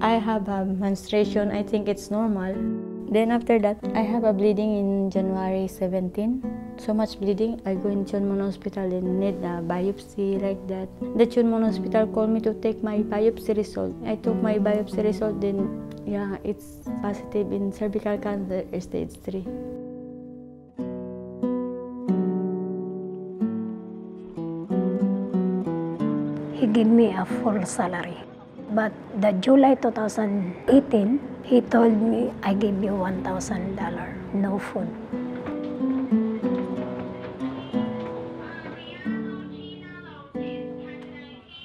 I have a menstruation. I think it's normal. Then after that, I have a bleeding in January 17. So much bleeding. I go in Tuen Mun Hospital and need a biopsy like that. The Tuen Mun Hospital called me to take my biopsy result. I took my biopsy result. Then yeah, it's positive in cervical cancer stage 3. He gave me a full salary. But the July 2018, he told me, I give you $1,000, no food.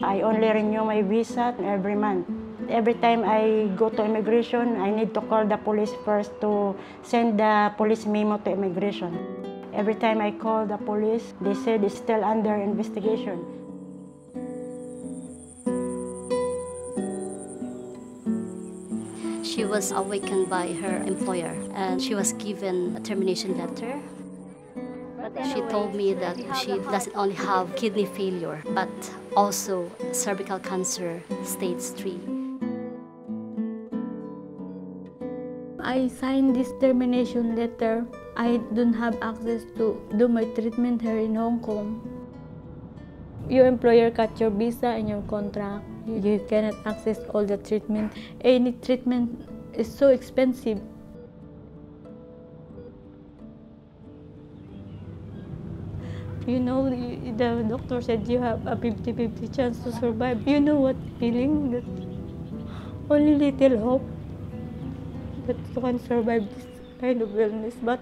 I only renew my visa every month. Every time I go to immigration, I need to call the police first to send the police memo to immigration. Every time I call the police, they said it's still under investigation. She was awakened by her employer and she was given a termination letter. She told me that she doesn't only have kidney failure but also cervical cancer stage 3. I signed this termination letter. I don't have access to do my treatment here in Hong Kong. Your employer cut your visa and your contract. You cannot access all the treatment. Any treatment is so expensive. You know, the doctor said you have a 50-50 chance to survive. You know what feeling that only little hope that you can survive this kind of illness. But